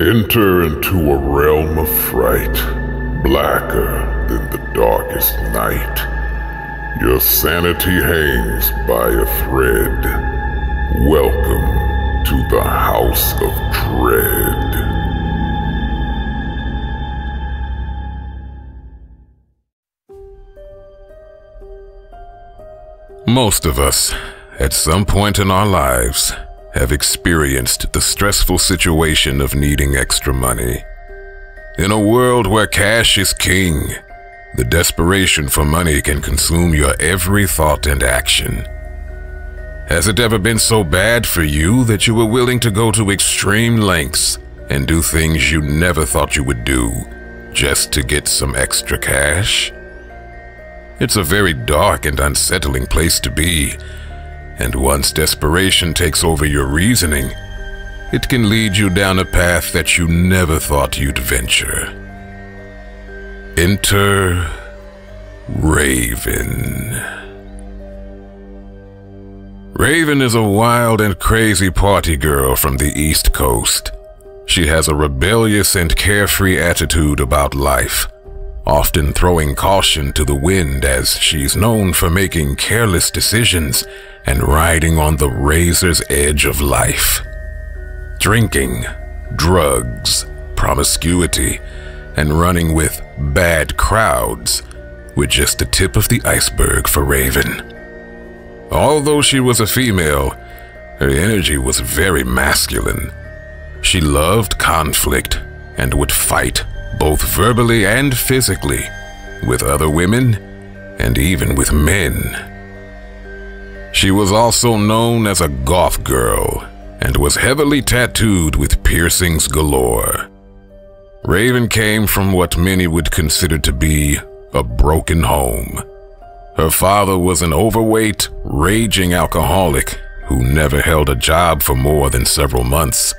Enter into a realm of fright, blacker than the darkest night. Your sanity hangs by a thread. Welcome to the House of Dread. Most of us, at some point in our lives, have experienced the stressful situation of needing extra money. In a world where cash is king, the desperation for money can consume your every thought and action. Has it ever been so bad for you that you were willing to go to extreme lengths and do things you never thought you would do just to get some extra cash? It's a very dark and unsettling place to be, and once desperation takes over your reasoning, it can lead you down a path that you never thought you'd venture. Enter Raven. Raven is a wild and crazy party girl from the East Coast. She has a rebellious and carefree attitude about life, often throwing caution to the wind as she's known for making careless decisions and riding on the razor's edge of life. Drinking, drugs, promiscuity, and running with bad crowds were just the tip of the iceberg for Raven. Although she was a female, her energy was very masculine. She loved conflict and would fight both verbally and physically with other women and even with men. She was also known as a goth girl and was heavily tattooed with piercings galore. Raven came from what many would consider to be a broken home. Her father was an overweight, raging alcoholic who never held a job for more than several months.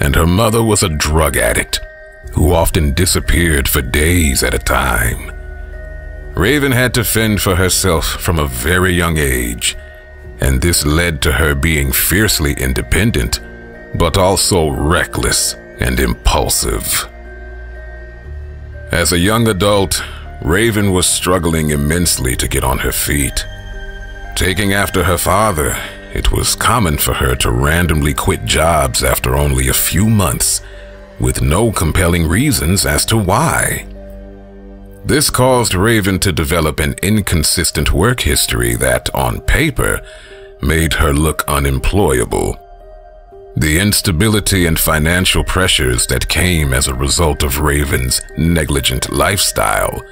And her mother was a drug addict who often disappeared for days at a time. Raven had to fend for herself from a very young age and this led to her being fiercely independent, but also reckless and impulsive. As a young adult, Raven was struggling immensely to get on her feet. Taking after her father, it was common for her to randomly quit jobs after only a few months, with no compelling reasons as to why. This caused Raven to develop an inconsistent work history that, on paper, made her look unemployable. The instability and financial pressures that came as a result of Raven's negligent lifestyle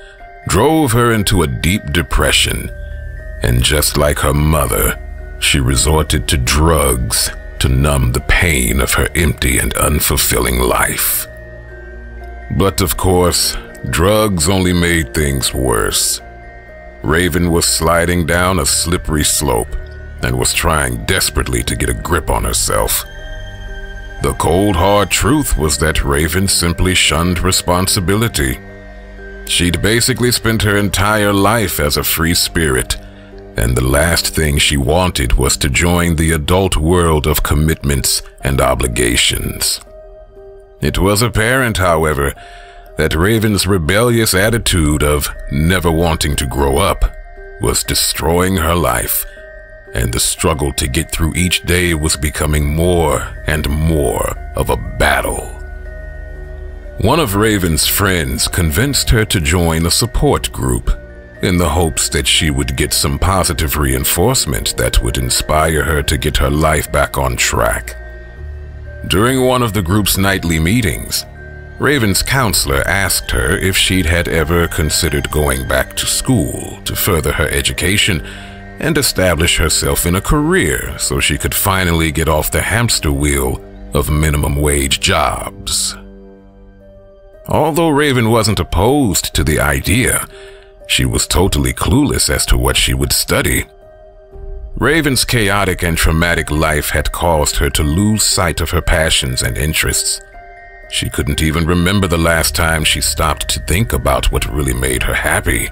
drove her into a deep depression, and just like her mother, she resorted to drugs to numb the pain of her empty and unfulfilling life. But of course, Drugs only made things worse. Raven was sliding down a slippery slope and was trying desperately to get a grip on herself. The cold hard truth was that Raven simply shunned responsibility. She'd basically spent her entire life as a free spirit, and the last thing she wanted was to join the adult world of commitments and obligations. It was apparent, however, that Raven's rebellious attitude of never wanting to grow up was destroying her life, and the struggle to get through each day was becoming more and more of a battle. One of Raven's friends convinced her to join a support group in the hopes that she would get some positive reinforcement that would inspire her to get her life back on track. During one of the group's nightly meetings, Raven's counselor asked her if she'd had ever considered going back to school to further her education and establish herself in a career so she could finally get off the hamster wheel of minimum wage jobs. Although Raven wasn't opposed to the idea, she was totally clueless as to what she would study. Raven's chaotic and traumatic life had caused her to lose sight of her passions and interests she couldn't even remember the last time she stopped to think about what really made her happy.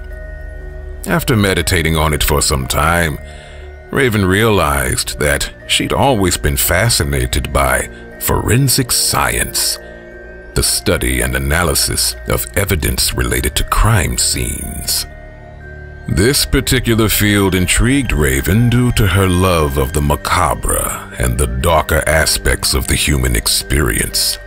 After meditating on it for some time, Raven realized that she'd always been fascinated by forensic science the study and analysis of evidence related to crime scenes. This particular field intrigued Raven due to her love of the macabre and the darker aspects of the human experience.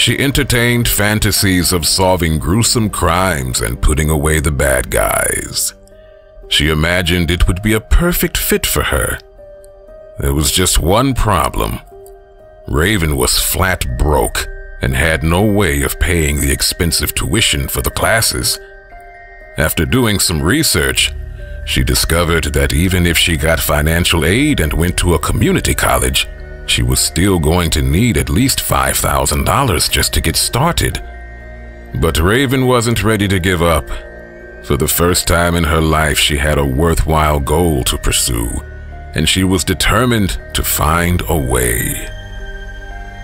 She entertained fantasies of solving gruesome crimes and putting away the bad guys. She imagined it would be a perfect fit for her. There was just one problem. Raven was flat broke and had no way of paying the expensive tuition for the classes. After doing some research, she discovered that even if she got financial aid and went to a community college, she was still going to need at least $5,000 just to get started. But Raven wasn't ready to give up. For the first time in her life, she had a worthwhile goal to pursue, and she was determined to find a way.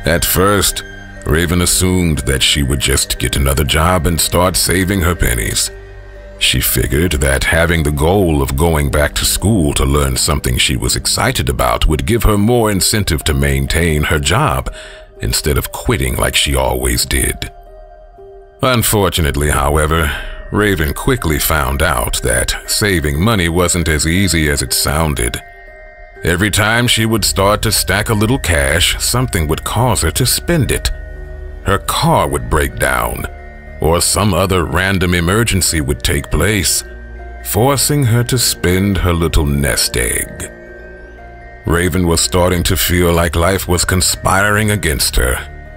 At first, Raven assumed that she would just get another job and start saving her pennies. She figured that having the goal of going back to school to learn something she was excited about would give her more incentive to maintain her job instead of quitting like she always did. Unfortunately, however, Raven quickly found out that saving money wasn't as easy as it sounded. Every time she would start to stack a little cash, something would cause her to spend it. Her car would break down, or some other random emergency would take place, forcing her to spend her little nest egg. Raven was starting to feel like life was conspiring against her,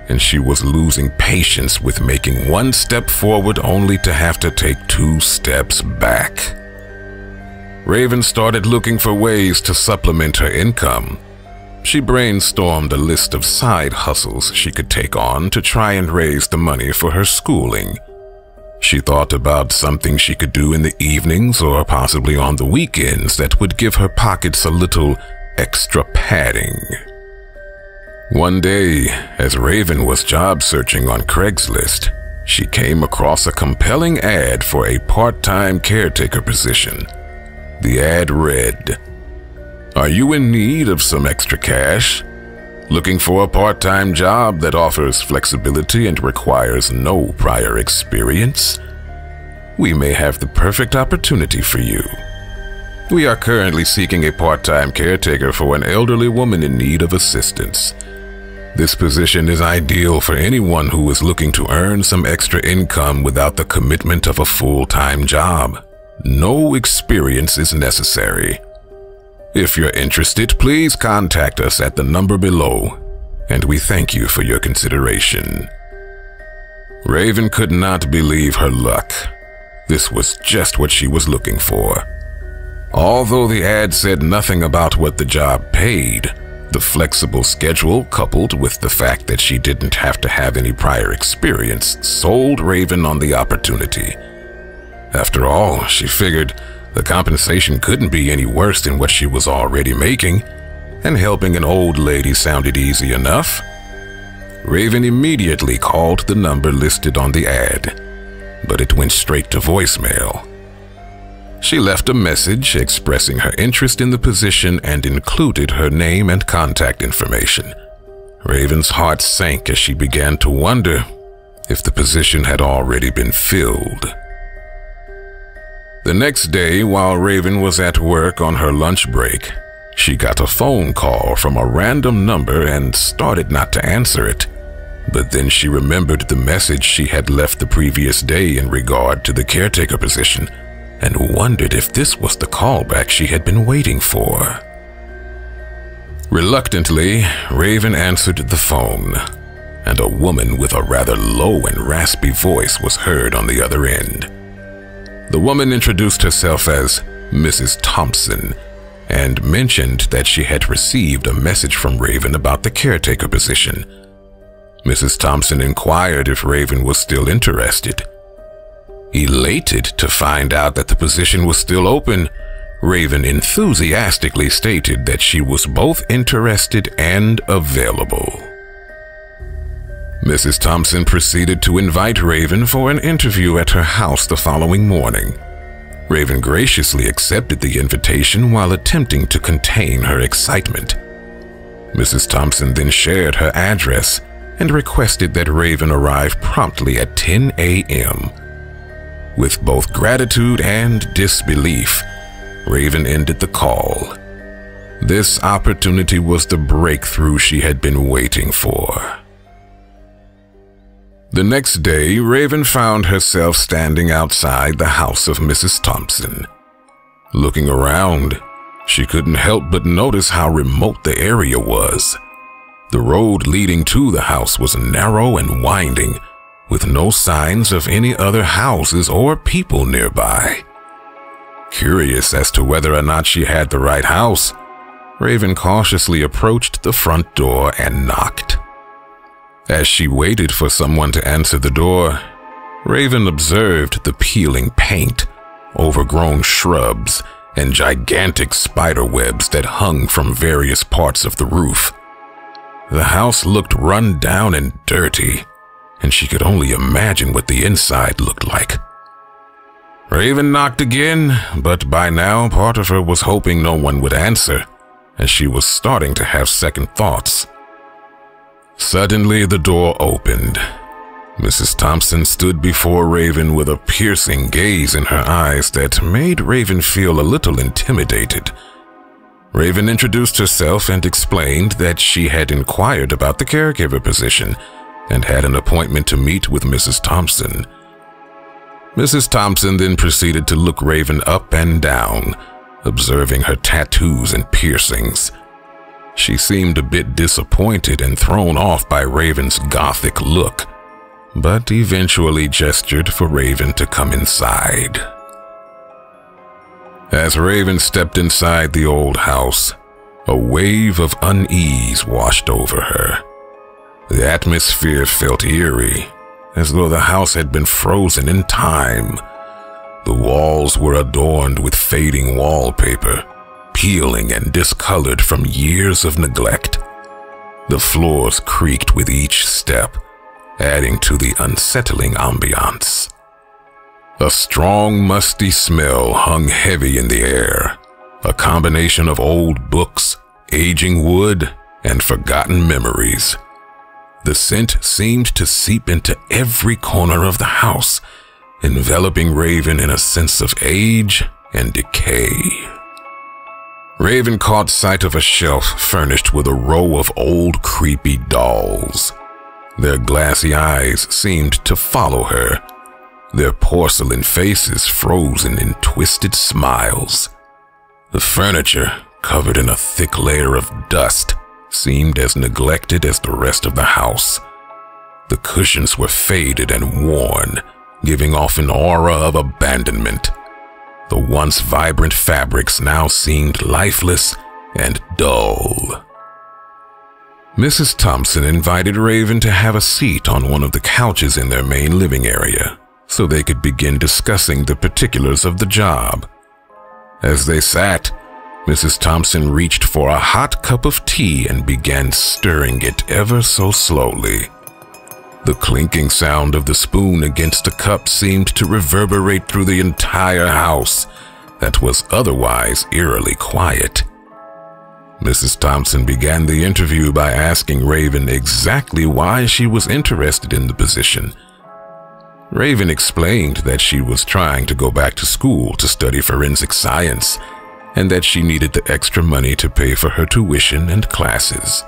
and she was losing patience with making one step forward only to have to take two steps back. Raven started looking for ways to supplement her income she brainstormed a list of side hustles she could take on to try and raise the money for her schooling. She thought about something she could do in the evenings or possibly on the weekends that would give her pockets a little extra padding. One day, as Raven was job searching on Craigslist, she came across a compelling ad for a part-time caretaker position. The ad read, are you in need of some extra cash? Looking for a part-time job that offers flexibility and requires no prior experience? We may have the perfect opportunity for you. We are currently seeking a part-time caretaker for an elderly woman in need of assistance. This position is ideal for anyone who is looking to earn some extra income without the commitment of a full-time job. No experience is necessary. If you're interested, please contact us at the number below, and we thank you for your consideration. Raven could not believe her luck. This was just what she was looking for. Although the ad said nothing about what the job paid, the flexible schedule, coupled with the fact that she didn't have to have any prior experience, sold Raven on the opportunity. After all, she figured the compensation couldn't be any worse than what she was already making, and helping an old lady sounded easy enough. Raven immediately called the number listed on the ad, but it went straight to voicemail. She left a message expressing her interest in the position and included her name and contact information. Raven's heart sank as she began to wonder if the position had already been filled. The next day, while Raven was at work on her lunch break, she got a phone call from a random number and started not to answer it. But then she remembered the message she had left the previous day in regard to the caretaker position and wondered if this was the callback she had been waiting for. Reluctantly, Raven answered the phone, and a woman with a rather low and raspy voice was heard on the other end. The woman introduced herself as Mrs. Thompson and mentioned that she had received a message from Raven about the caretaker position. Mrs. Thompson inquired if Raven was still interested. Elated to find out that the position was still open, Raven enthusiastically stated that she was both interested and available. Mrs. Thompson proceeded to invite Raven for an interview at her house the following morning. Raven graciously accepted the invitation while attempting to contain her excitement. Mrs. Thompson then shared her address and requested that Raven arrive promptly at 10 a.m. With both gratitude and disbelief, Raven ended the call. This opportunity was the breakthrough she had been waiting for. The next day, Raven found herself standing outside the house of Mrs. Thompson. Looking around, she couldn't help but notice how remote the area was. The road leading to the house was narrow and winding, with no signs of any other houses or people nearby. Curious as to whether or not she had the right house, Raven cautiously approached the front door and knocked. As she waited for someone to answer the door, Raven observed the peeling paint, overgrown shrubs, and gigantic spider webs that hung from various parts of the roof. The house looked run down and dirty, and she could only imagine what the inside looked like. Raven knocked again, but by now part of her was hoping no one would answer, as she was starting to have second thoughts. Suddenly, the door opened. Mrs. Thompson stood before Raven with a piercing gaze in her eyes that made Raven feel a little intimidated. Raven introduced herself and explained that she had inquired about the caregiver position and had an appointment to meet with Mrs. Thompson. Mrs. Thompson then proceeded to look Raven up and down, observing her tattoos and piercings. She seemed a bit disappointed and thrown off by Raven's gothic look, but eventually gestured for Raven to come inside. As Raven stepped inside the old house, a wave of unease washed over her. The atmosphere felt eerie, as though the house had been frozen in time. The walls were adorned with fading wallpaper, peeling and discolored from years of neglect. The floors creaked with each step, adding to the unsettling ambiance. A strong, musty smell hung heavy in the air, a combination of old books, aging wood, and forgotten memories. The scent seemed to seep into every corner of the house, enveloping Raven in a sense of age and decay. Raven caught sight of a shelf furnished with a row of old creepy dolls. Their glassy eyes seemed to follow her, their porcelain faces frozen in twisted smiles. The furniture, covered in a thick layer of dust, seemed as neglected as the rest of the house. The cushions were faded and worn, giving off an aura of abandonment. The once vibrant fabrics now seemed lifeless and dull. Mrs. Thompson invited Raven to have a seat on one of the couches in their main living area so they could begin discussing the particulars of the job. As they sat, Mrs. Thompson reached for a hot cup of tea and began stirring it ever so slowly. The clinking sound of the spoon against the cup seemed to reverberate through the entire house that was otherwise eerily quiet. Mrs. Thompson began the interview by asking Raven exactly why she was interested in the position. Raven explained that she was trying to go back to school to study forensic science and that she needed the extra money to pay for her tuition and classes.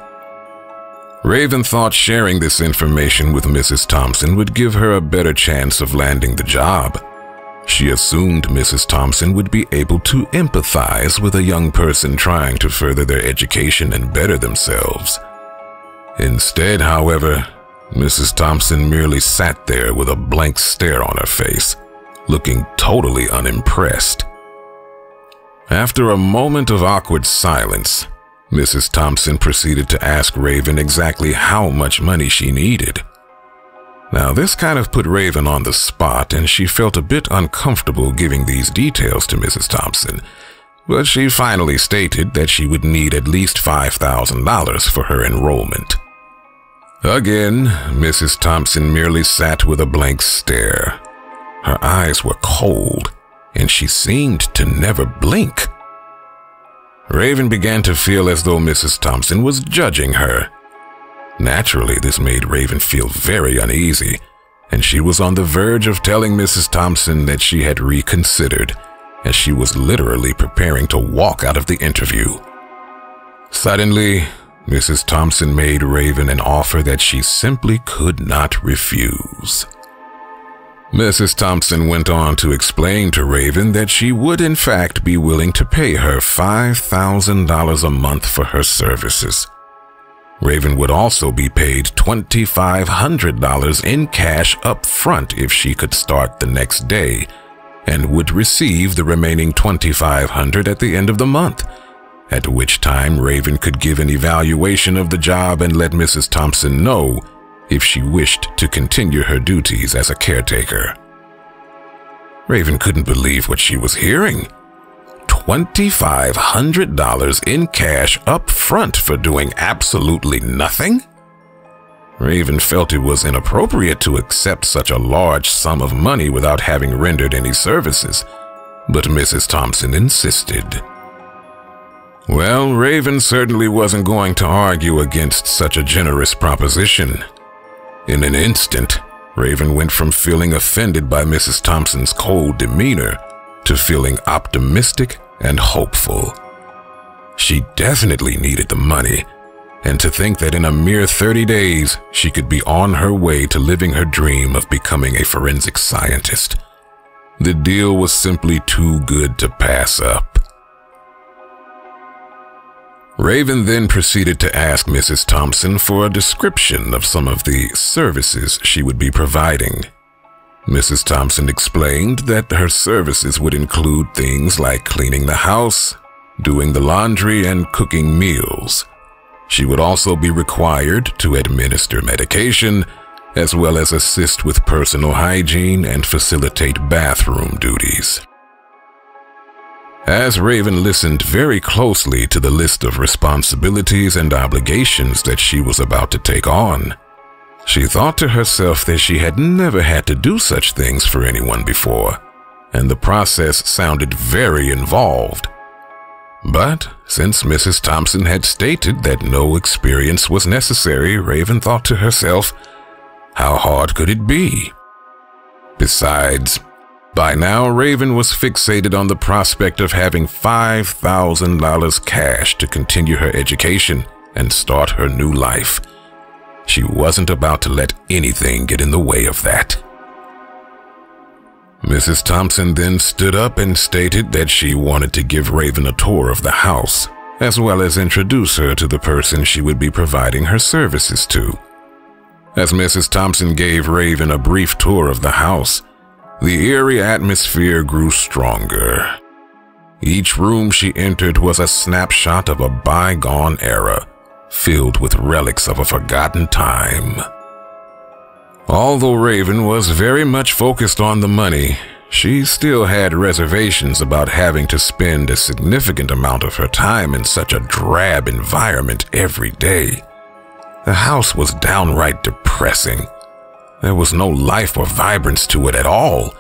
Raven thought sharing this information with Mrs. Thompson would give her a better chance of landing the job. She assumed Mrs. Thompson would be able to empathize with a young person trying to further their education and better themselves. Instead, however, Mrs. Thompson merely sat there with a blank stare on her face, looking totally unimpressed. After a moment of awkward silence, Mrs. Thompson proceeded to ask Raven exactly how much money she needed. Now, this kind of put Raven on the spot, and she felt a bit uncomfortable giving these details to Mrs. Thompson, but she finally stated that she would need at least $5,000 for her enrollment. Again, Mrs. Thompson merely sat with a blank stare. Her eyes were cold, and she seemed to never blink. Raven began to feel as though Mrs. Thompson was judging her. Naturally, this made Raven feel very uneasy, and she was on the verge of telling Mrs. Thompson that she had reconsidered, as she was literally preparing to walk out of the interview. Suddenly, Mrs. Thompson made Raven an offer that she simply could not refuse. Mrs. Thompson went on to explain to Raven that she would in fact be willing to pay her $5,000 a month for her services. Raven would also be paid $2,500 in cash up front if she could start the next day, and would receive the remaining $2,500 at the end of the month, at which time Raven could give an evaluation of the job and let Mrs. Thompson know if she wished to continue her duties as a caretaker. Raven couldn't believe what she was hearing. $2,500 in cash up front for doing absolutely nothing? Raven felt it was inappropriate to accept such a large sum of money without having rendered any services, but Mrs. Thompson insisted. Well, Raven certainly wasn't going to argue against such a generous proposition. In an instant, Raven went from feeling offended by Mrs. Thompson's cold demeanor to feeling optimistic and hopeful. She definitely needed the money, and to think that in a mere 30 days she could be on her way to living her dream of becoming a forensic scientist. The deal was simply too good to pass up. Raven then proceeded to ask Mrs. Thompson for a description of some of the services she would be providing. Mrs. Thompson explained that her services would include things like cleaning the house, doing the laundry, and cooking meals. She would also be required to administer medication, as well as assist with personal hygiene and facilitate bathroom duties. As Raven listened very closely to the list of responsibilities and obligations that she was about to take on, she thought to herself that she had never had to do such things for anyone before, and the process sounded very involved. But since Mrs. Thompson had stated that no experience was necessary, Raven thought to herself, how hard could it be? Besides, by now Raven was fixated on the prospect of having $5,000 cash to continue her education and start her new life. She wasn't about to let anything get in the way of that. Mrs. Thompson then stood up and stated that she wanted to give Raven a tour of the house, as well as introduce her to the person she would be providing her services to. As Mrs. Thompson gave Raven a brief tour of the house, the eerie atmosphere grew stronger. Each room she entered was a snapshot of a bygone era, filled with relics of a forgotten time. Although Raven was very much focused on the money, she still had reservations about having to spend a significant amount of her time in such a drab environment every day. The house was downright depressing. There was no life or vibrance to it at all,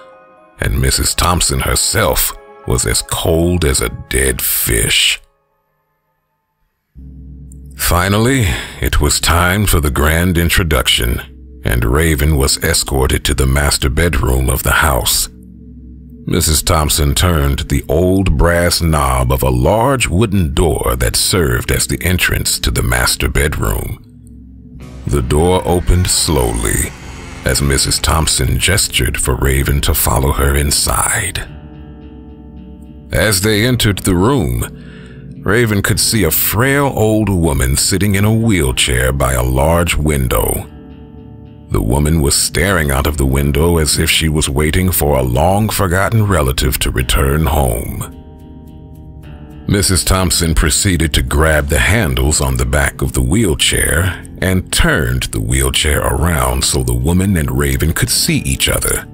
and Mrs. Thompson herself was as cold as a dead fish. Finally, it was time for the grand introduction, and Raven was escorted to the master bedroom of the house. Mrs. Thompson turned the old brass knob of a large wooden door that served as the entrance to the master bedroom. The door opened slowly as Mrs. Thompson gestured for Raven to follow her inside. As they entered the room, Raven could see a frail old woman sitting in a wheelchair by a large window. The woman was staring out of the window as if she was waiting for a long-forgotten relative to return home. Mrs. Thompson proceeded to grab the handles on the back of the wheelchair and turned the wheelchair around so the woman and Raven could see each other.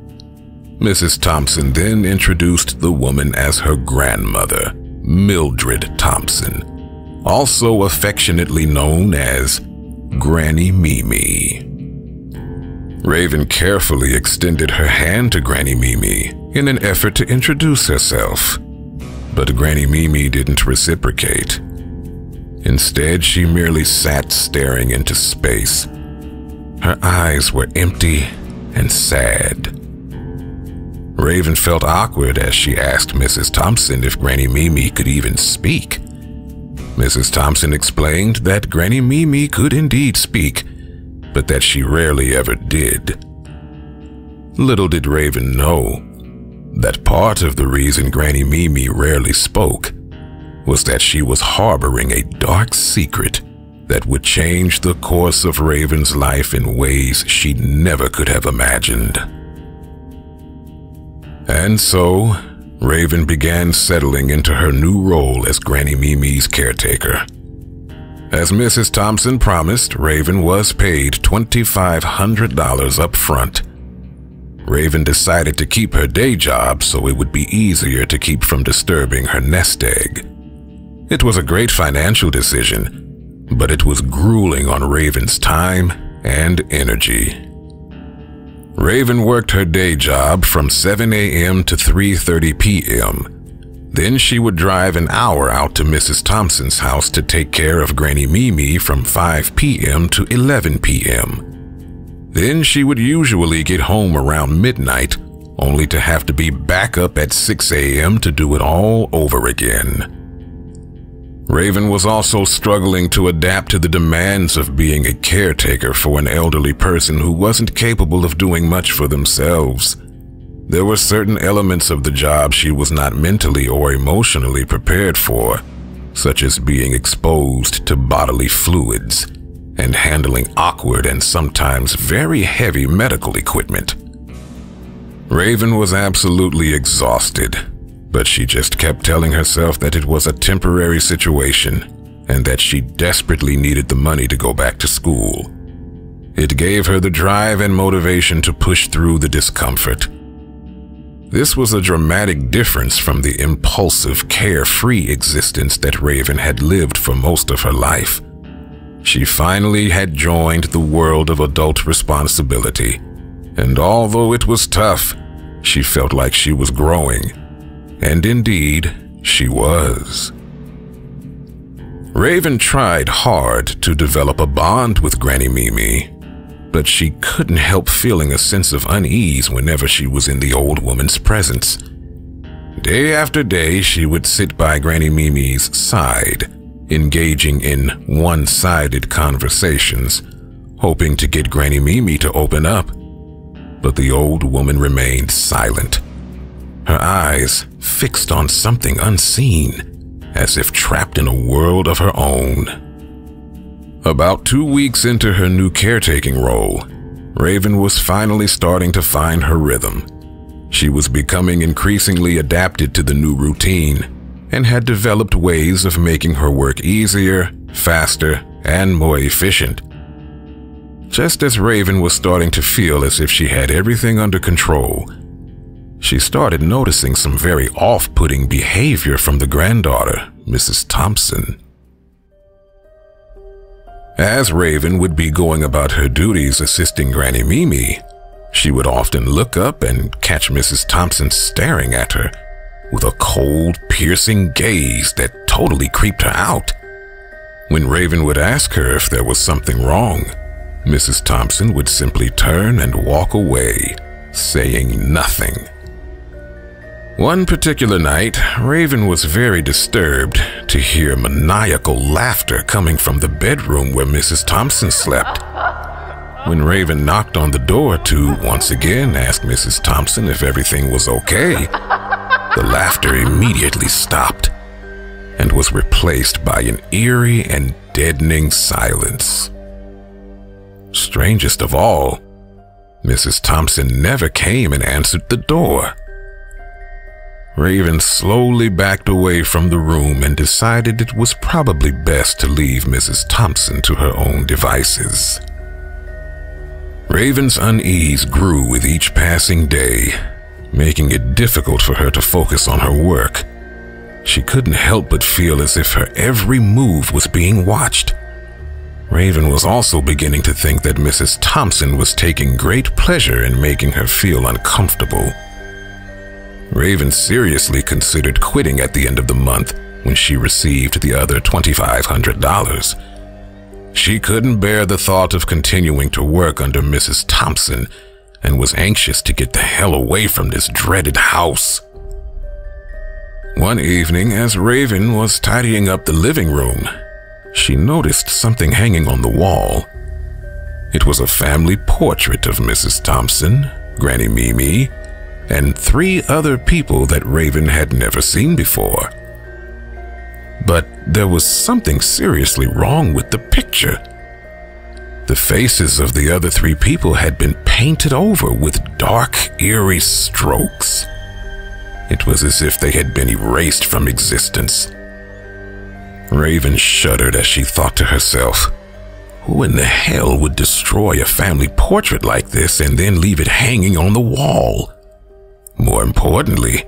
Mrs. Thompson then introduced the woman as her grandmother, Mildred Thompson, also affectionately known as Granny Mimi. Raven carefully extended her hand to Granny Mimi in an effort to introduce herself, but Granny Mimi didn't reciprocate. Instead, she merely sat staring into space. Her eyes were empty and sad. Raven felt awkward as she asked Mrs. Thompson if Granny Mimi could even speak. Mrs. Thompson explained that Granny Mimi could indeed speak, but that she rarely ever did. Little did Raven know that part of the reason Granny Mimi rarely spoke was that she was harboring a dark secret that would change the course of Raven's life in ways she never could have imagined. And so, Raven began settling into her new role as Granny Mimi's caretaker. As Mrs. Thompson promised, Raven was paid $2,500 up front. Raven decided to keep her day job so it would be easier to keep from disturbing her nest egg. It was a great financial decision, but it was grueling on Raven's time and energy. Raven worked her day job from 7 a.m. to 3.30 p.m. Then she would drive an hour out to Mrs. Thompson's house to take care of Granny Mimi from 5 p.m. to 11 p.m. Then she would usually get home around midnight, only to have to be back up at 6 a.m. to do it all over again. Raven was also struggling to adapt to the demands of being a caretaker for an elderly person who wasn't capable of doing much for themselves. There were certain elements of the job she was not mentally or emotionally prepared for, such as being exposed to bodily fluids and handling awkward and sometimes very heavy medical equipment. Raven was absolutely exhausted but she just kept telling herself that it was a temporary situation and that she desperately needed the money to go back to school. It gave her the drive and motivation to push through the discomfort. This was a dramatic difference from the impulsive, carefree existence that Raven had lived for most of her life. She finally had joined the world of adult responsibility, and although it was tough, she felt like she was growing and indeed, she was. Raven tried hard to develop a bond with Granny Mimi, but she couldn't help feeling a sense of unease whenever she was in the old woman's presence. Day after day, she would sit by Granny Mimi's side, engaging in one-sided conversations, hoping to get Granny Mimi to open up. But the old woman remained silent, her eyes fixed on something unseen, as if trapped in a world of her own. About two weeks into her new caretaking role, Raven was finally starting to find her rhythm. She was becoming increasingly adapted to the new routine and had developed ways of making her work easier, faster, and more efficient. Just as Raven was starting to feel as if she had everything under control, she started noticing some very off-putting behavior from the granddaughter, Mrs. Thompson. As Raven would be going about her duties assisting Granny Mimi, she would often look up and catch Mrs. Thompson staring at her with a cold, piercing gaze that totally creeped her out. When Raven would ask her if there was something wrong, Mrs. Thompson would simply turn and walk away, saying nothing. One particular night, Raven was very disturbed to hear maniacal laughter coming from the bedroom where Mrs. Thompson slept. When Raven knocked on the door to once again ask Mrs. Thompson if everything was okay, the laughter immediately stopped and was replaced by an eerie and deadening silence. Strangest of all, Mrs. Thompson never came and answered the door. Raven slowly backed away from the room and decided it was probably best to leave Mrs. Thompson to her own devices. Raven's unease grew with each passing day, making it difficult for her to focus on her work. She couldn't help but feel as if her every move was being watched. Raven was also beginning to think that Mrs. Thompson was taking great pleasure in making her feel uncomfortable. Raven seriously considered quitting at the end of the month when she received the other $2,500. She couldn't bear the thought of continuing to work under Mrs. Thompson and was anxious to get the hell away from this dreaded house. One evening, as Raven was tidying up the living room, she noticed something hanging on the wall. It was a family portrait of Mrs. Thompson, Granny Mimi, and three other people that Raven had never seen before. But there was something seriously wrong with the picture. The faces of the other three people had been painted over with dark, eerie strokes. It was as if they had been erased from existence. Raven shuddered as she thought to herself, who in the hell would destroy a family portrait like this and then leave it hanging on the wall? More importantly,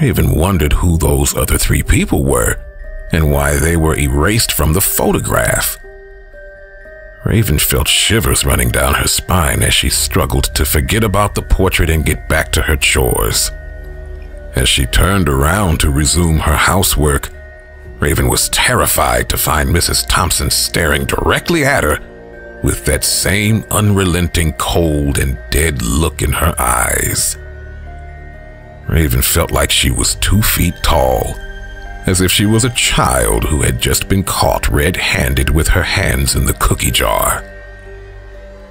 Raven wondered who those other three people were and why they were erased from the photograph. Raven felt shivers running down her spine as she struggled to forget about the portrait and get back to her chores. As she turned around to resume her housework, Raven was terrified to find Mrs. Thompson staring directly at her with that same unrelenting cold and dead look in her eyes. Raven felt like she was two feet tall as if she was a child who had just been caught red-handed with her hands in the cookie jar.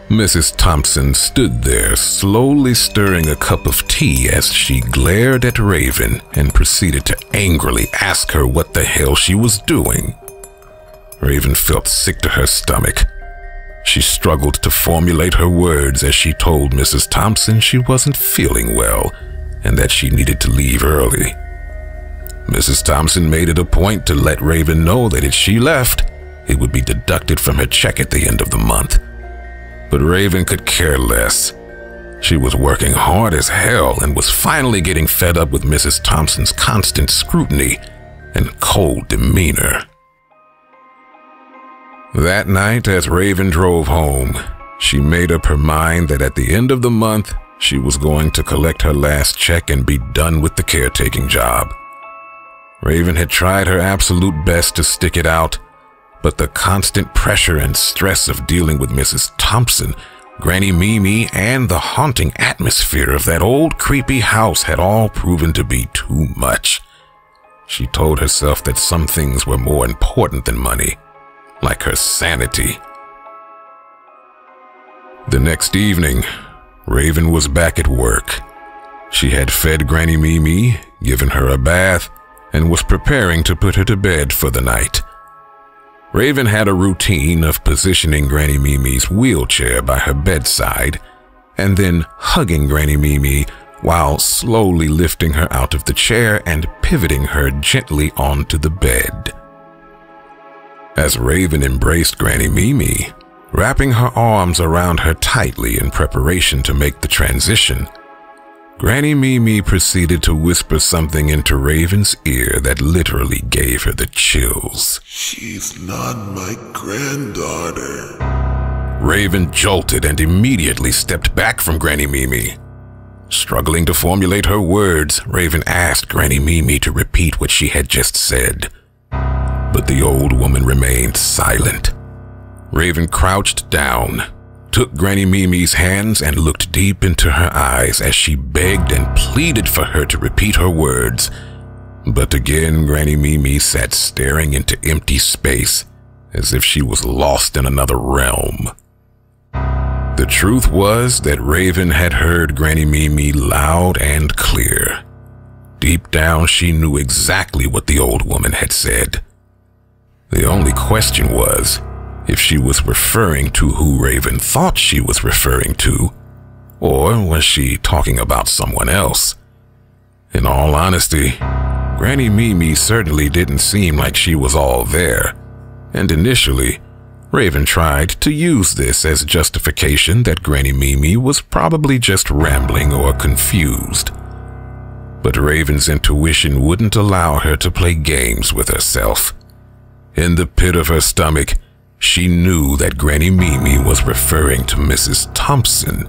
Mrs. Thompson stood there, slowly stirring a cup of tea as she glared at Raven and proceeded to angrily ask her what the hell she was doing. Raven felt sick to her stomach. She struggled to formulate her words as she told Mrs. Thompson she wasn't feeling well and that she needed to leave early. Mrs. Thompson made it a point to let Raven know that if she left, it would be deducted from her check at the end of the month. But Raven could care less. She was working hard as hell and was finally getting fed up with Mrs. Thompson's constant scrutiny and cold demeanor. That night, as Raven drove home, she made up her mind that at the end of the month, she was going to collect her last check and be done with the caretaking job. Raven had tried her absolute best to stick it out, but the constant pressure and stress of dealing with Mrs. Thompson, Granny Mimi, and the haunting atmosphere of that old creepy house had all proven to be too much. She told herself that some things were more important than money, like her sanity. The next evening, Raven was back at work. She had fed Granny Mimi, given her a bath, and was preparing to put her to bed for the night. Raven had a routine of positioning Granny Mimi's wheelchair by her bedside and then hugging Granny Mimi while slowly lifting her out of the chair and pivoting her gently onto the bed. As Raven embraced Granny Mimi, wrapping her arms around her tightly in preparation to make the transition, Granny Mimi proceeded to whisper something into Raven's ear that literally gave her the chills. She's not my granddaughter. Raven jolted and immediately stepped back from Granny Mimi. Struggling to formulate her words, Raven asked Granny Mimi to repeat what she had just said. But the old woman remained silent. Raven crouched down, took Granny Mimi's hands and looked deep into her eyes as she begged and pleaded for her to repeat her words. But again, Granny Mimi sat staring into empty space as if she was lost in another realm. The truth was that Raven had heard Granny Mimi loud and clear. Deep down, she knew exactly what the old woman had said. The only question was, if she was referring to who Raven thought she was referring to, or was she talking about someone else? In all honesty, Granny Mimi certainly didn't seem like she was all there, and initially, Raven tried to use this as justification that Granny Mimi was probably just rambling or confused. But Raven's intuition wouldn't allow her to play games with herself. In the pit of her stomach, she knew that Granny Mimi was referring to Mrs. Thompson,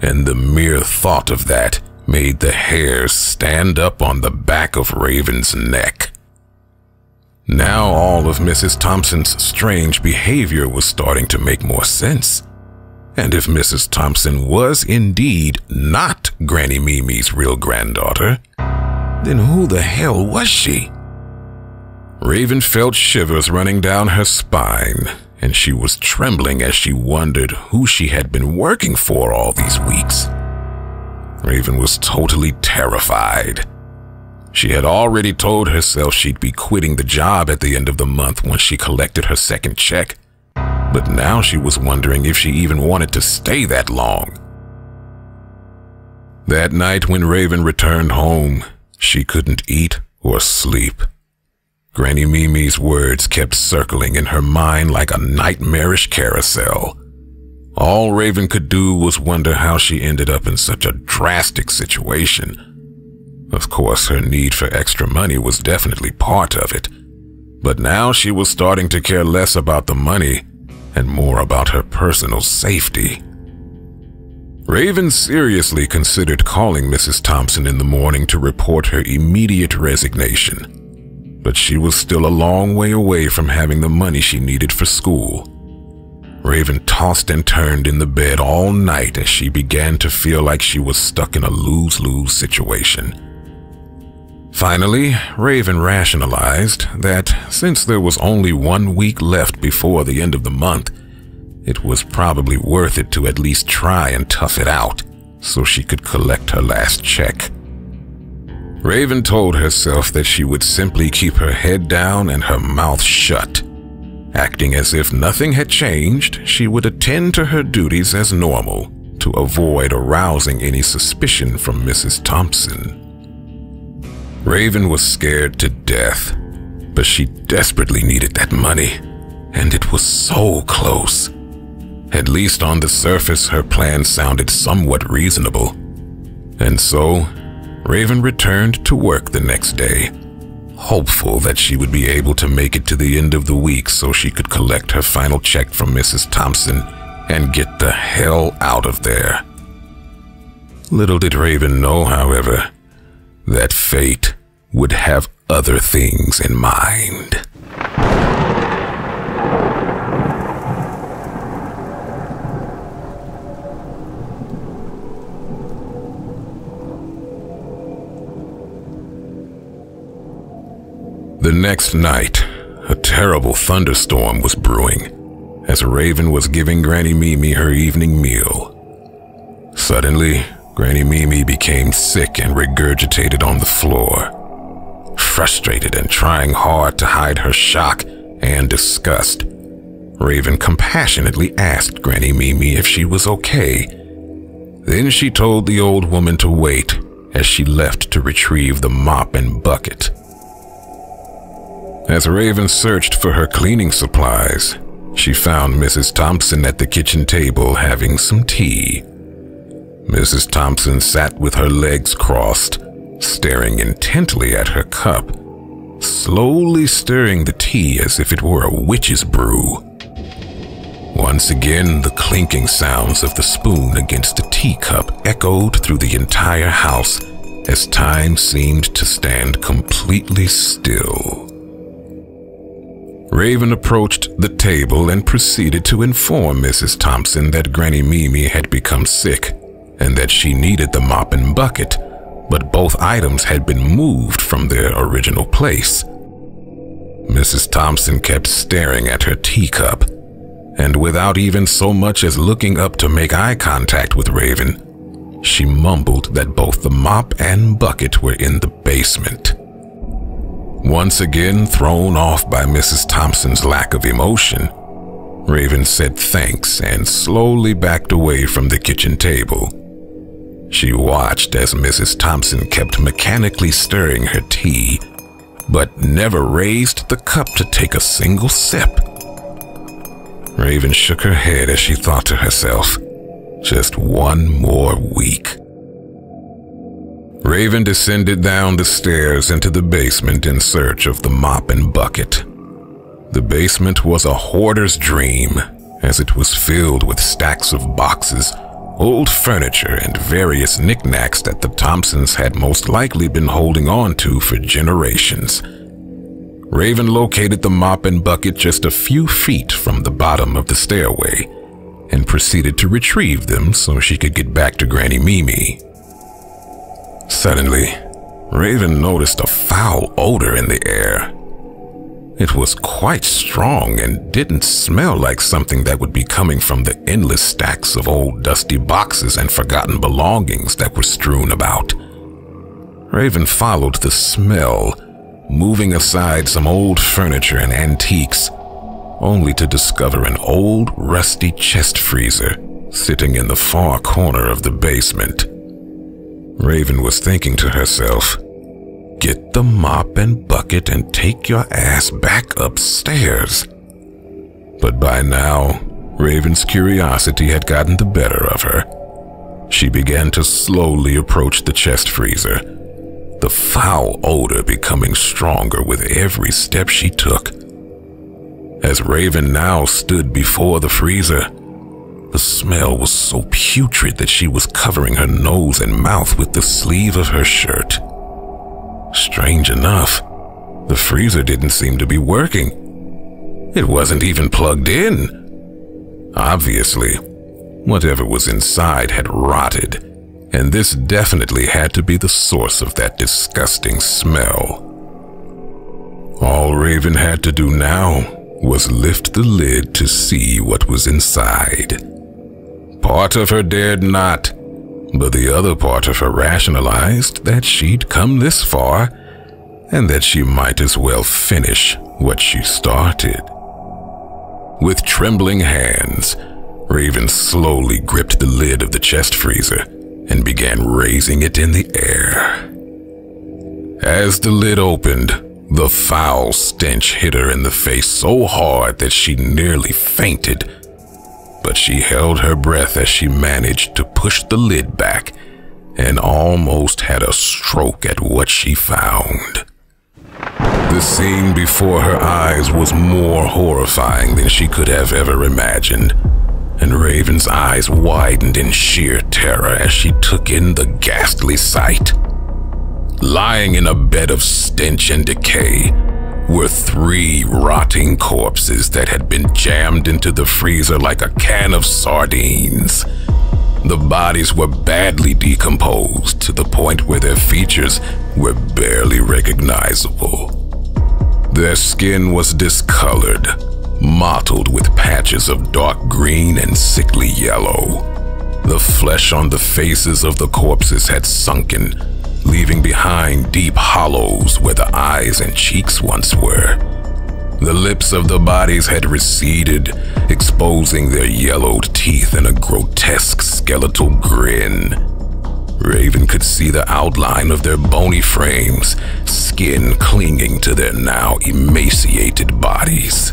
and the mere thought of that made the hairs stand up on the back of Raven's neck. Now all of Mrs. Thompson's strange behavior was starting to make more sense. And if Mrs. Thompson was indeed not Granny Mimi's real granddaughter, then who the hell was she? Raven felt shivers running down her spine, and she was trembling as she wondered who she had been working for all these weeks. Raven was totally terrified. She had already told herself she'd be quitting the job at the end of the month once she collected her second check, but now she was wondering if she even wanted to stay that long. That night when Raven returned home, she couldn't eat or sleep. Granny Mimi's words kept circling in her mind like a nightmarish carousel. All Raven could do was wonder how she ended up in such a drastic situation. Of course, her need for extra money was definitely part of it. But now she was starting to care less about the money and more about her personal safety. Raven seriously considered calling Mrs. Thompson in the morning to report her immediate resignation but she was still a long way away from having the money she needed for school. Raven tossed and turned in the bed all night as she began to feel like she was stuck in a lose-lose situation. Finally, Raven rationalized that since there was only one week left before the end of the month, it was probably worth it to at least try and tough it out so she could collect her last check. Raven told herself that she would simply keep her head down and her mouth shut. Acting as if nothing had changed, she would attend to her duties as normal to avoid arousing any suspicion from Mrs. Thompson. Raven was scared to death, but she desperately needed that money, and it was so close. At least on the surface, her plan sounded somewhat reasonable. And so, Raven returned to work the next day, hopeful that she would be able to make it to the end of the week so she could collect her final check from Mrs. Thompson and get the hell out of there. Little did Raven know, however, that fate would have other things in mind. The next night, a terrible thunderstorm was brewing as Raven was giving Granny Mimi her evening meal. Suddenly, Granny Mimi became sick and regurgitated on the floor. Frustrated and trying hard to hide her shock and disgust, Raven compassionately asked Granny Mimi if she was okay. Then she told the old woman to wait as she left to retrieve the mop and bucket. As Raven searched for her cleaning supplies, she found Mrs. Thompson at the kitchen table having some tea. Mrs. Thompson sat with her legs crossed, staring intently at her cup, slowly stirring the tea as if it were a witch's brew. Once again, the clinking sounds of the spoon against the teacup echoed through the entire house as time seemed to stand completely still. Raven approached the table and proceeded to inform Mrs. Thompson that Granny Mimi had become sick and that she needed the mop and bucket, but both items had been moved from their original place. Mrs. Thompson kept staring at her teacup, and without even so much as looking up to make eye contact with Raven, she mumbled that both the mop and bucket were in the basement. Once again thrown off by Mrs. Thompson's lack of emotion, Raven said thanks and slowly backed away from the kitchen table. She watched as Mrs. Thompson kept mechanically stirring her tea, but never raised the cup to take a single sip. Raven shook her head as she thought to herself, just one more week. Raven descended down the stairs into the basement in search of the mop and bucket. The basement was a hoarder's dream, as it was filled with stacks of boxes, old furniture, and various knickknacks that the Thompsons had most likely been holding on to for generations. Raven located the mop and bucket just a few feet from the bottom of the stairway and proceeded to retrieve them so she could get back to Granny Mimi. Suddenly, Raven noticed a foul odor in the air. It was quite strong and didn't smell like something that would be coming from the endless stacks of old dusty boxes and forgotten belongings that were strewn about. Raven followed the smell, moving aside some old furniture and antiques, only to discover an old, rusty chest freezer sitting in the far corner of the basement. Raven was thinking to herself, Get the mop and bucket and take your ass back upstairs. But by now, Raven's curiosity had gotten the better of her. She began to slowly approach the chest freezer, the foul odor becoming stronger with every step she took. As Raven now stood before the freezer, the smell was so putrid that she was covering her nose and mouth with the sleeve of her shirt. Strange enough, the freezer didn't seem to be working. It wasn't even plugged in. Obviously, whatever was inside had rotted, and this definitely had to be the source of that disgusting smell. All Raven had to do now was lift the lid to see what was inside. Part of her dared not, but the other part of her rationalized that she'd come this far and that she might as well finish what she started. With trembling hands, Raven slowly gripped the lid of the chest freezer and began raising it in the air. As the lid opened, the foul stench hit her in the face so hard that she nearly fainted but she held her breath as she managed to push the lid back and almost had a stroke at what she found. The scene before her eyes was more horrifying than she could have ever imagined, and Raven's eyes widened in sheer terror as she took in the ghastly sight. Lying in a bed of stench and decay, were three rotting corpses that had been jammed into the freezer like a can of sardines. The bodies were badly decomposed to the point where their features were barely recognizable. Their skin was discolored, mottled with patches of dark green and sickly yellow. The flesh on the faces of the corpses had sunken, leaving behind deep hollows where the eyes and cheeks once were. The lips of the bodies had receded, exposing their yellowed teeth in a grotesque skeletal grin. Raven could see the outline of their bony frames, skin clinging to their now emaciated bodies.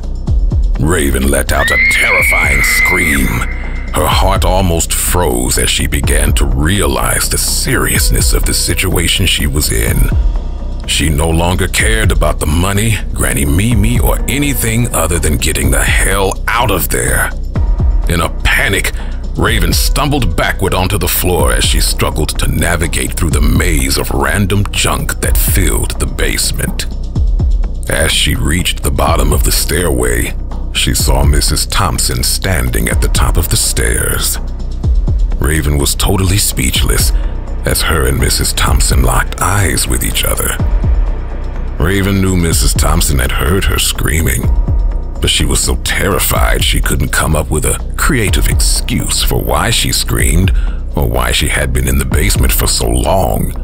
Raven let out a terrifying scream her heart almost froze as she began to realize the seriousness of the situation she was in. She no longer cared about the money, Granny Mimi, or anything other than getting the hell out of there. In a panic, Raven stumbled backward onto the floor as she struggled to navigate through the maze of random junk that filled the basement. As she reached the bottom of the stairway, she saw Mrs. Thompson standing at the top of the stairs. Raven was totally speechless as her and Mrs. Thompson locked eyes with each other. Raven knew Mrs. Thompson had heard her screaming, but she was so terrified she couldn't come up with a creative excuse for why she screamed or why she had been in the basement for so long.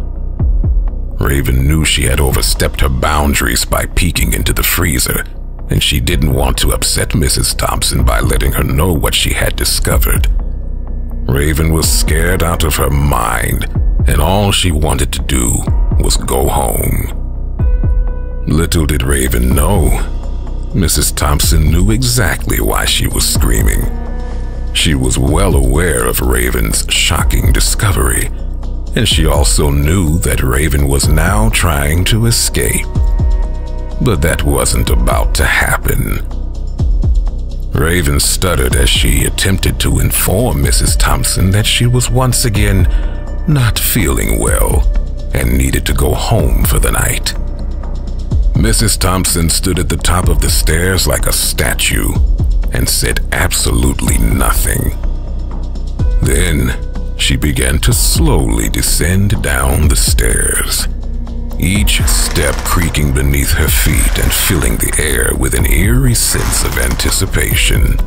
Raven knew she had overstepped her boundaries by peeking into the freezer and she didn't want to upset Mrs. Thompson by letting her know what she had discovered. Raven was scared out of her mind, and all she wanted to do was go home. Little did Raven know, Mrs. Thompson knew exactly why she was screaming. She was well aware of Raven's shocking discovery, and she also knew that Raven was now trying to escape but that wasn't about to happen. Raven stuttered as she attempted to inform Mrs. Thompson that she was once again not feeling well and needed to go home for the night. Mrs. Thompson stood at the top of the stairs like a statue and said absolutely nothing. Then she began to slowly descend down the stairs, each step creaking beneath her feet and filling the air with an eerie sense of anticipation.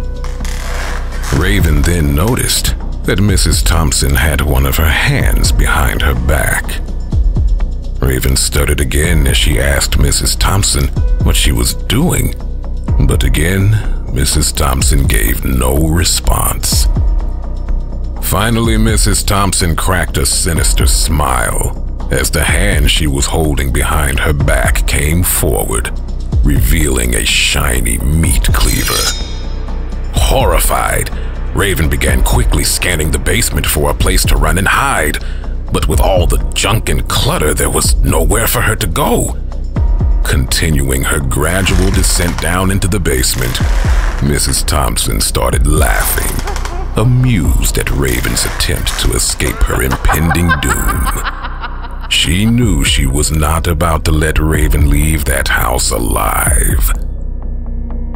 Raven then noticed that Mrs. Thompson had one of her hands behind her back. Raven stuttered again as she asked Mrs. Thompson what she was doing, but again, Mrs. Thompson gave no response. Finally, Mrs. Thompson cracked a sinister smile as the hand she was holding behind her back came forward, revealing a shiny meat cleaver. Horrified, Raven began quickly scanning the basement for a place to run and hide, but with all the junk and clutter, there was nowhere for her to go. Continuing her gradual descent down into the basement, Mrs. Thompson started laughing, amused at Raven's attempt to escape her impending doom. She knew she was not about to let Raven leave that house alive.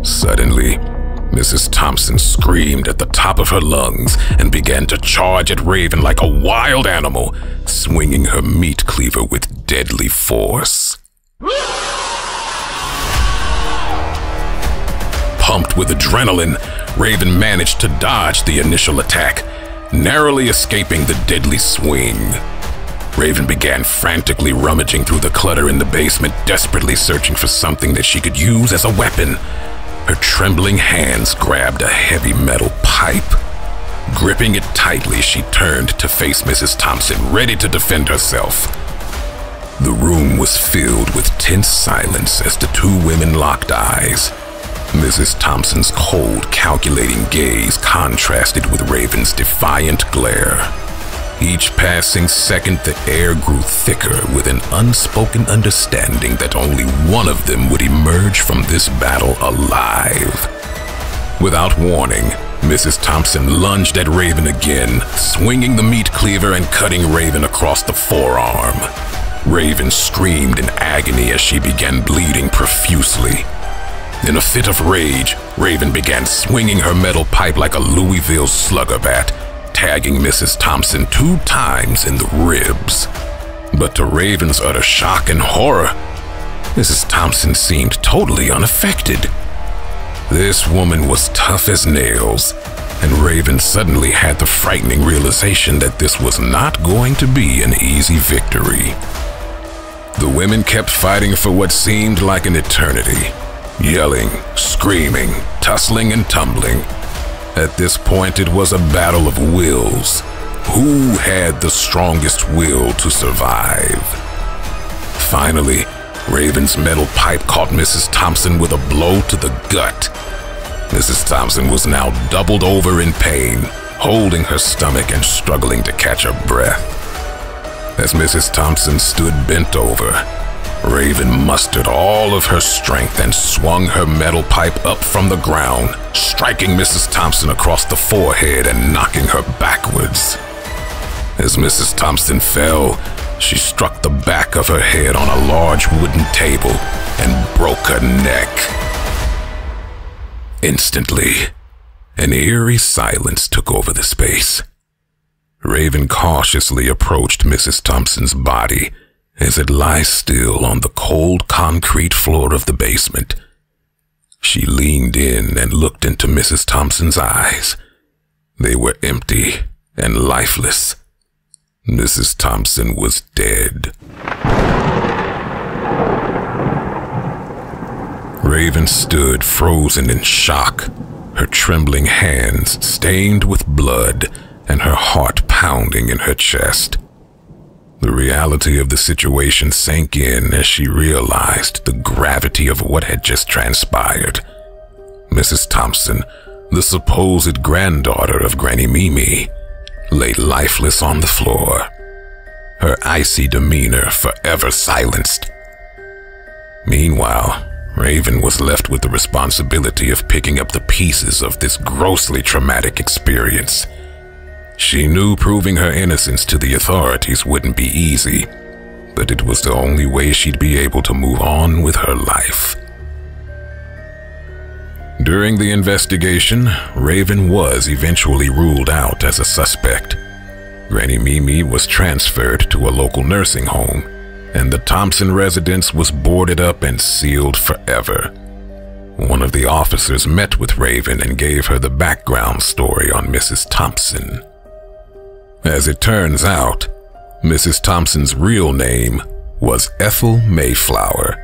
Suddenly, Mrs. Thompson screamed at the top of her lungs and began to charge at Raven like a wild animal, swinging her meat cleaver with deadly force. Pumped with adrenaline, Raven managed to dodge the initial attack, narrowly escaping the deadly swing. Raven began frantically rummaging through the clutter in the basement, desperately searching for something that she could use as a weapon. Her trembling hands grabbed a heavy metal pipe. Gripping it tightly, she turned to face Mrs. Thompson, ready to defend herself. The room was filled with tense silence as the two women locked eyes. Mrs. Thompson's cold, calculating gaze contrasted with Raven's defiant glare. Each passing second, the air grew thicker with an unspoken understanding that only one of them would emerge from this battle alive. Without warning, Mrs. Thompson lunged at Raven again, swinging the meat cleaver and cutting Raven across the forearm. Raven screamed in agony as she began bleeding profusely. In a fit of rage, Raven began swinging her metal pipe like a Louisville slugger bat, tagging Mrs. Thompson two times in the ribs. But to Raven's utter shock and horror, Mrs. Thompson seemed totally unaffected. This woman was tough as nails, and Raven suddenly had the frightening realization that this was not going to be an easy victory. The women kept fighting for what seemed like an eternity, yelling, screaming, tussling, and tumbling at this point, it was a battle of wills. Who had the strongest will to survive? Finally, Raven's metal pipe caught Mrs. Thompson with a blow to the gut. Mrs. Thompson was now doubled over in pain, holding her stomach and struggling to catch her breath. As Mrs. Thompson stood bent over, Raven mustered all of her strength and swung her metal pipe up from the ground, striking Mrs. Thompson across the forehead and knocking her backwards. As Mrs. Thompson fell, she struck the back of her head on a large wooden table and broke her neck. Instantly, an eerie silence took over the space. Raven cautiously approached Mrs. Thompson's body as it lies still on the cold concrete floor of the basement. She leaned in and looked into Mrs. Thompson's eyes. They were empty and lifeless. Mrs. Thompson was dead. Raven stood frozen in shock, her trembling hands stained with blood and her heart pounding in her chest. The reality of the situation sank in as she realized the gravity of what had just transpired. Mrs. Thompson, the supposed granddaughter of Granny Mimi, lay lifeless on the floor, her icy demeanor forever silenced. Meanwhile, Raven was left with the responsibility of picking up the pieces of this grossly traumatic experience she knew proving her innocence to the authorities wouldn't be easy, but it was the only way she'd be able to move on with her life. During the investigation, Raven was eventually ruled out as a suspect. Granny Mimi was transferred to a local nursing home, and the Thompson residence was boarded up and sealed forever. One of the officers met with Raven and gave her the background story on Mrs. Thompson. As it turns out, Mrs. Thompson's real name was Ethel Mayflower,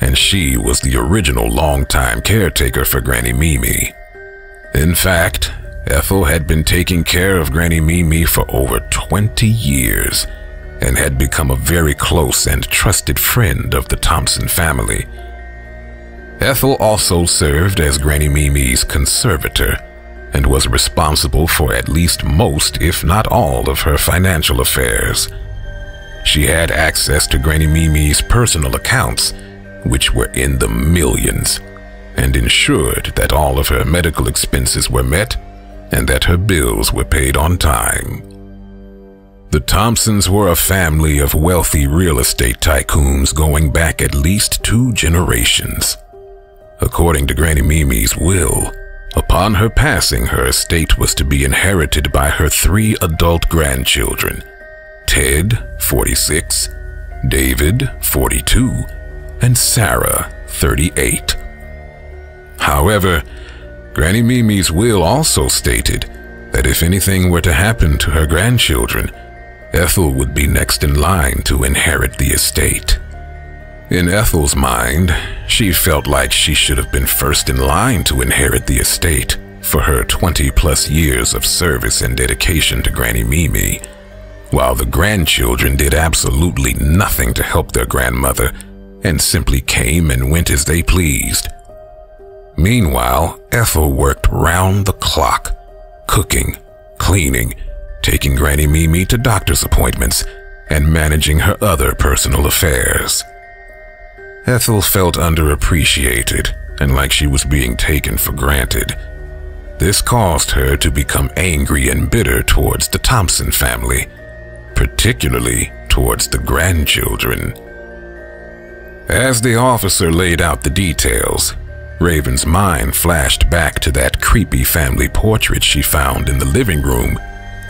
and she was the original longtime caretaker for Granny Mimi. In fact, Ethel had been taking care of Granny Mimi for over 20 years and had become a very close and trusted friend of the Thompson family. Ethel also served as Granny Mimi's conservator and was responsible for at least most, if not all, of her financial affairs. She had access to Granny Mimi's personal accounts, which were in the millions, and ensured that all of her medical expenses were met and that her bills were paid on time. The Thompsons were a family of wealthy real estate tycoons going back at least two generations. According to Granny Mimi's will, upon her passing, her estate was to be inherited by her three adult grandchildren Ted, 46, David, 42, and Sarah, 38. However, Granny Mimi's will also stated that if anything were to happen to her grandchildren, Ethel would be next in line to inherit the estate. In Ethel's mind, she felt like she should have been first in line to inherit the estate for her 20 plus years of service and dedication to Granny Mimi, while the grandchildren did absolutely nothing to help their grandmother and simply came and went as they pleased. Meanwhile, Ethel worked round the clock, cooking, cleaning, taking Granny Mimi to doctor's appointments, and managing her other personal affairs. Ethel felt underappreciated and like she was being taken for granted. This caused her to become angry and bitter towards the Thompson family, particularly towards the grandchildren. As the officer laid out the details, Raven's mind flashed back to that creepy family portrait she found in the living room,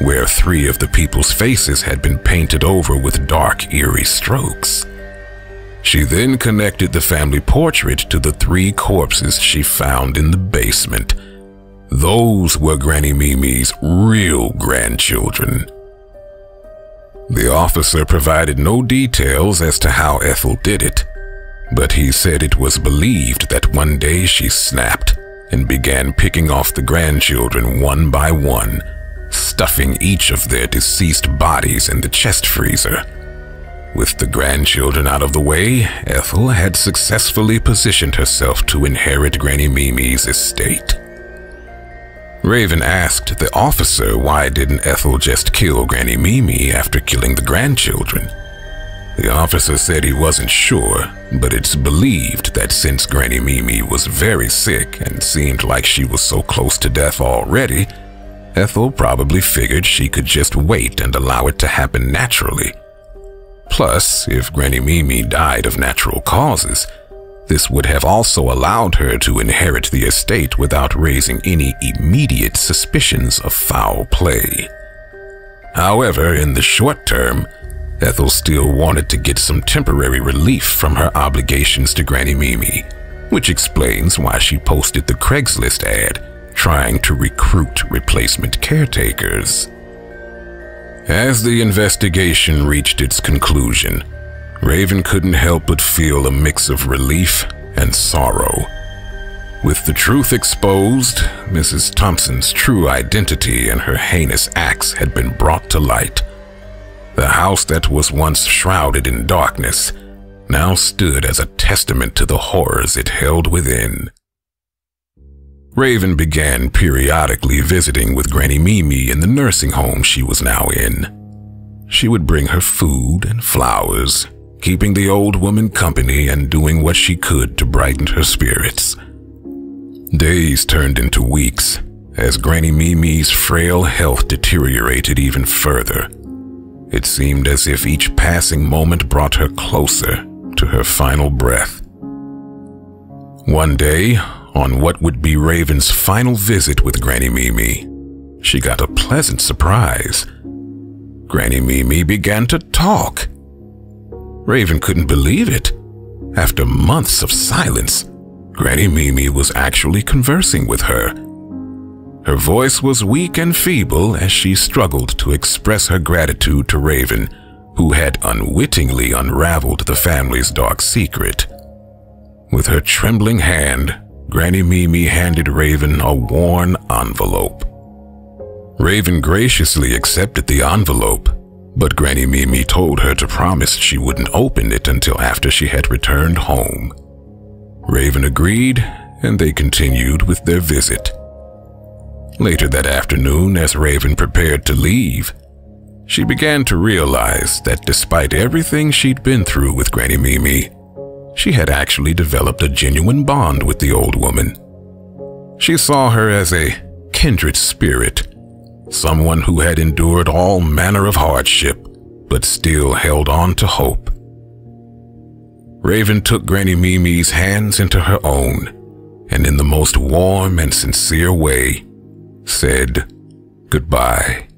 where three of the people's faces had been painted over with dark, eerie strokes. She then connected the family portrait to the three corpses she found in the basement. Those were Granny Mimi's real grandchildren. The officer provided no details as to how Ethel did it, but he said it was believed that one day she snapped and began picking off the grandchildren one by one, stuffing each of their deceased bodies in the chest freezer. With the grandchildren out of the way, Ethel had successfully positioned herself to inherit Granny Mimi's estate. Raven asked the officer why didn't Ethel just kill Granny Mimi after killing the grandchildren. The officer said he wasn't sure, but it's believed that since Granny Mimi was very sick and seemed like she was so close to death already, Ethel probably figured she could just wait and allow it to happen naturally. Plus, if Granny Mimi died of natural causes, this would have also allowed her to inherit the estate without raising any immediate suspicions of foul play. However, in the short term, Ethel still wanted to get some temporary relief from her obligations to Granny Mimi, which explains why she posted the Craigslist ad trying to recruit replacement caretakers. As the investigation reached its conclusion, Raven couldn't help but feel a mix of relief and sorrow. With the truth exposed, Mrs. Thompson's true identity and her heinous acts had been brought to light. The house that was once shrouded in darkness now stood as a testament to the horrors it held within. Raven began periodically visiting with Granny Mimi in the nursing home she was now in. She would bring her food and flowers, keeping the old woman company and doing what she could to brighten her spirits. Days turned into weeks as Granny Mimi's frail health deteriorated even further. It seemed as if each passing moment brought her closer to her final breath. One day, on what would be Raven's final visit with Granny Mimi, she got a pleasant surprise. Granny Mimi began to talk. Raven couldn't believe it. After months of silence, Granny Mimi was actually conversing with her. Her voice was weak and feeble as she struggled to express her gratitude to Raven, who had unwittingly unraveled the family's dark secret. With her trembling hand, Granny Mimi handed Raven a worn envelope. Raven graciously accepted the envelope, but Granny Mimi told her to promise she wouldn't open it until after she had returned home. Raven agreed, and they continued with their visit. Later that afternoon, as Raven prepared to leave, she began to realize that despite everything she'd been through with Granny Mimi, she had actually developed a genuine bond with the old woman. She saw her as a kindred spirit, someone who had endured all manner of hardship, but still held on to hope. Raven took Granny Mimi's hands into her own, and in the most warm and sincere way, said goodbye.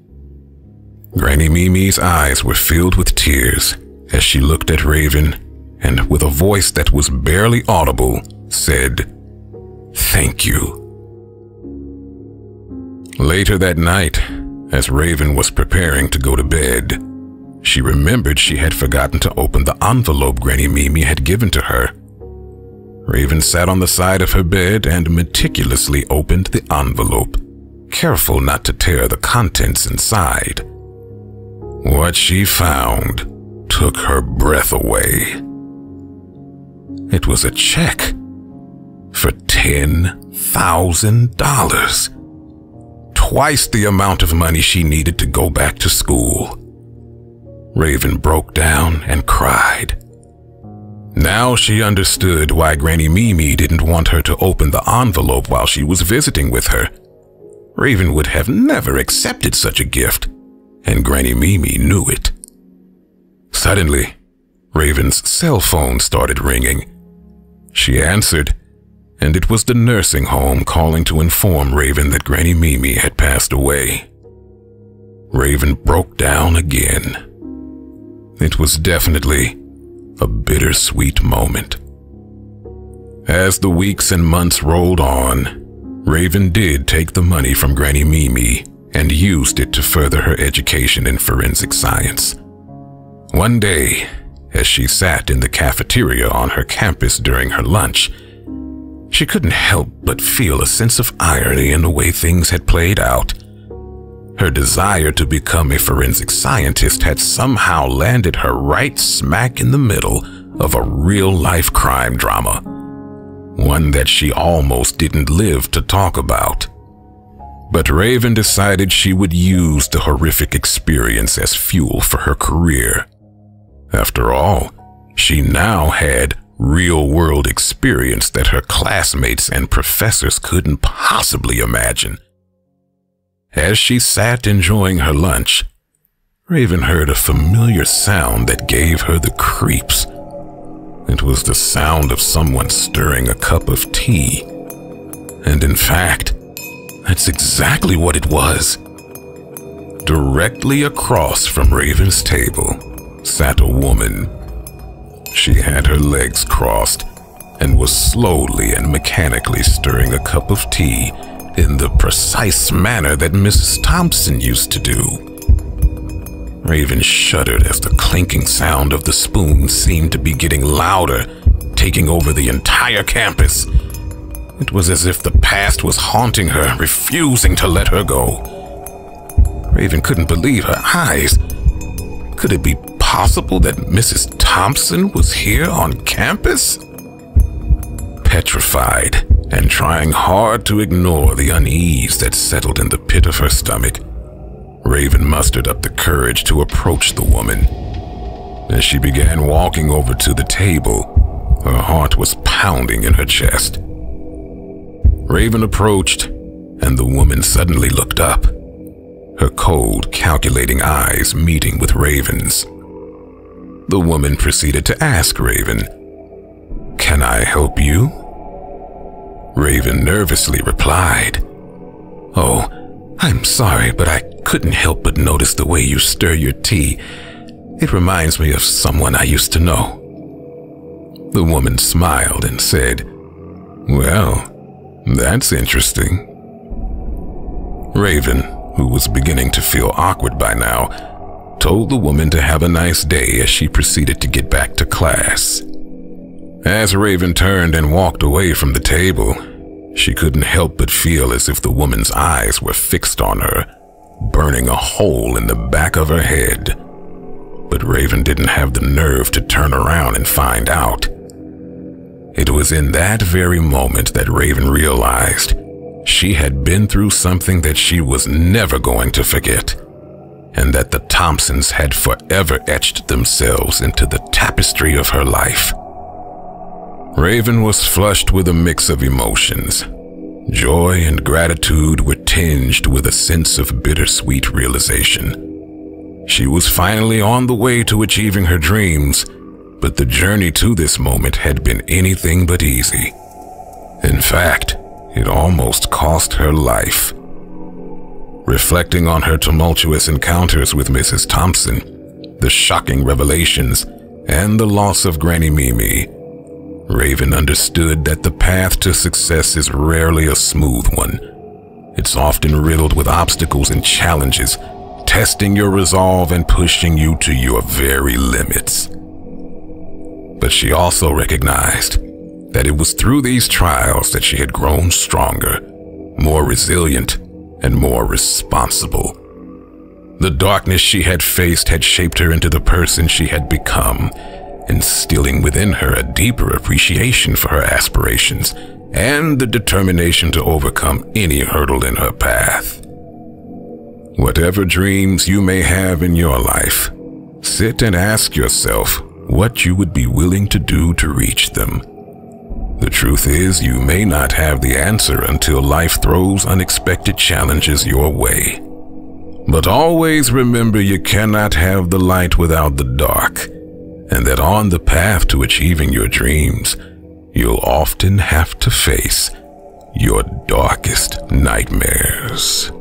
Granny Mimi's eyes were filled with tears as she looked at Raven and with a voice that was barely audible, said, Thank you. Later that night, as Raven was preparing to go to bed, she remembered she had forgotten to open the envelope Granny Mimi had given to her. Raven sat on the side of her bed and meticulously opened the envelope, careful not to tear the contents inside. What she found took her breath away. It was a check for $10,000. Twice the amount of money she needed to go back to school. Raven broke down and cried. Now she understood why Granny Mimi didn't want her to open the envelope while she was visiting with her. Raven would have never accepted such a gift, and Granny Mimi knew it. Suddenly, Raven's cell phone started ringing. She answered, and it was the nursing home calling to inform Raven that Granny Mimi had passed away. Raven broke down again. It was definitely a bittersweet moment. As the weeks and months rolled on, Raven did take the money from Granny Mimi and used it to further her education in forensic science. One day, as she sat in the cafeteria on her campus during her lunch, she couldn't help but feel a sense of irony in the way things had played out. Her desire to become a forensic scientist had somehow landed her right smack in the middle of a real-life crime drama, one that she almost didn't live to talk about. But Raven decided she would use the horrific experience as fuel for her career. After all, she now had real-world experience that her classmates and professors couldn't possibly imagine. As she sat enjoying her lunch, Raven heard a familiar sound that gave her the creeps. It was the sound of someone stirring a cup of tea. And in fact, that's exactly what it was. Directly across from Raven's table sat a woman. She had her legs crossed and was slowly and mechanically stirring a cup of tea in the precise manner that Mrs. Thompson used to do. Raven shuddered as the clinking sound of the spoon seemed to be getting louder, taking over the entire campus. It was as if the past was haunting her, refusing to let her go. Raven couldn't believe her eyes. Could it be possible that Mrs. Thompson was here on campus? Petrified, and trying hard to ignore the unease that settled in the pit of her stomach, Raven mustered up the courage to approach the woman. As she began walking over to the table, her heart was pounding in her chest. Raven approached, and the woman suddenly looked up. her cold, calculating eyes meeting with Raven's. The woman proceeded to ask Raven, Can I help you? Raven nervously replied, Oh, I'm sorry, but I couldn't help but notice the way you stir your tea. It reminds me of someone I used to know. The woman smiled and said, Well, that's interesting. Raven, who was beginning to feel awkward by now, told the woman to have a nice day as she proceeded to get back to class. As Raven turned and walked away from the table, she couldn't help but feel as if the woman's eyes were fixed on her, burning a hole in the back of her head. But Raven didn't have the nerve to turn around and find out. It was in that very moment that Raven realized she had been through something that she was never going to forget, and that the Thompsons had forever etched themselves into the tapestry of her life. Raven was flushed with a mix of emotions. Joy and gratitude were tinged with a sense of bittersweet realization. She was finally on the way to achieving her dreams, but the journey to this moment had been anything but easy. In fact, it almost cost her life. Reflecting on her tumultuous encounters with Mrs. Thompson, the shocking revelations, and the loss of Granny Mimi, Raven understood that the path to success is rarely a smooth one. It's often riddled with obstacles and challenges, testing your resolve and pushing you to your very limits. But she also recognized that it was through these trials that she had grown stronger, more resilient, and more responsible. The darkness she had faced had shaped her into the person she had become, instilling within her a deeper appreciation for her aspirations and the determination to overcome any hurdle in her path. Whatever dreams you may have in your life, sit and ask yourself what you would be willing to do to reach them. The truth is, you may not have the answer until life throws unexpected challenges your way. But always remember you cannot have the light without the dark, and that on the path to achieving your dreams, you'll often have to face your darkest nightmares.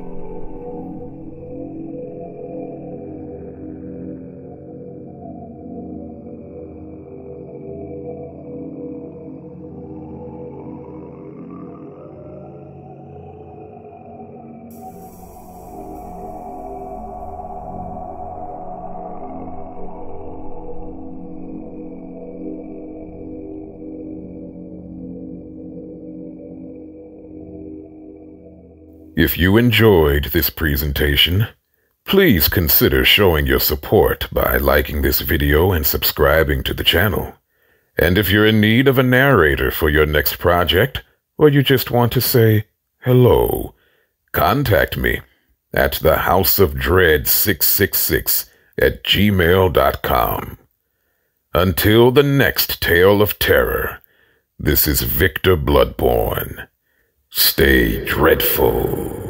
If you enjoyed this presentation, please consider showing your support by liking this video and subscribing to the channel. And if you're in need of a narrator for your next project, or you just want to say hello, contact me at the House of Dread 666 at gmail.com. Until the next tale of terror, this is Victor Bloodborne. Stay dreadful.